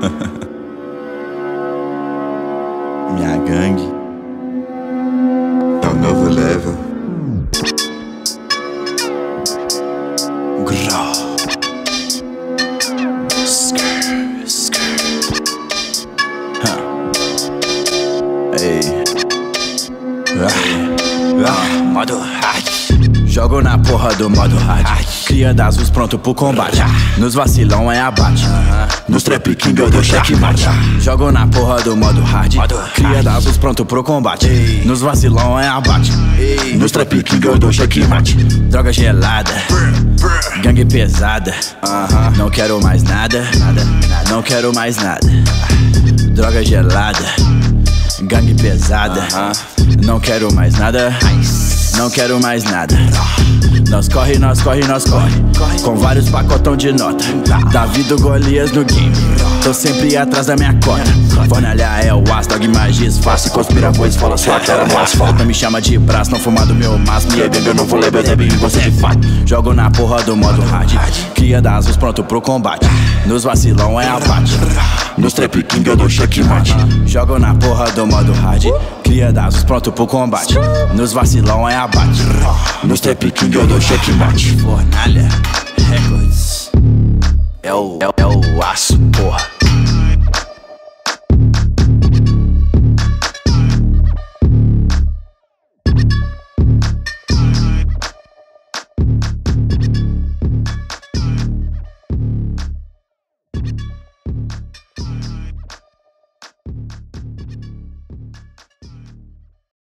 Minha gangue. É o novo level. Grau. Huh. Ei. Ah, ah, modo hard. Jogo na porra do modo hard. Cria das luz pronto pro combate. Nos vacilão é abate. Nos trap king eu dou checkmate. Jogo na porra do modo hard. Cria luz pronto pro combate. Nos vacilão é abate. Nos trap king eu dou checkmate. Droga gelada. Gangue pesada. Não quero mais nada. Não quero mais nada. Droga gelada. Gangue pesada. Não quero mais nada. Não quero mais nada. Nós corre, nós corre, nós corre. Com vários pacotão de nota. Davi do Golias no game. Tô sempre atrás da minha cota. Fornalhar é o as, dog magis fácil. Conspira coisa, fala sua cara no asfalto. Me chama de braço, não fumado meu máximo. E aí, bebê, eu não vou ler, bebê, em você de fato. Jogo na porra do modo hard. Cria das pronto pro combate. Nos vacilão é abate. Nos trap king eu dou checkmate. Jogo na porra do modo hard. Cria das pronto pro combate. Nos vacilão é abate. Nos trap king eu dou checkmate. Fornalha Records. É o, é, é o aço, porra.